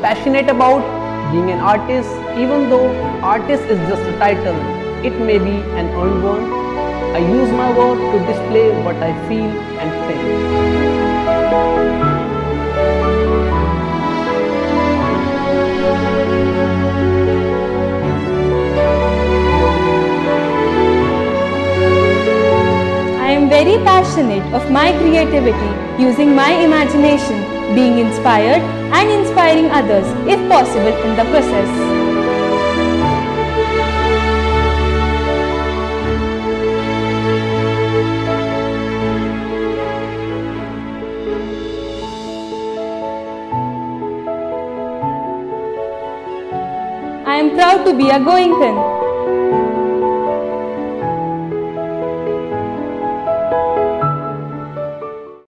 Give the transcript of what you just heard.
passionate about being an artist even though artist is just a title. It may be an earned one. I use my work to display what I feel and think. Am very passionate of my creativity, using my imagination, being inspired and inspiring others if possible in the process. I am proud to be a Goenkan.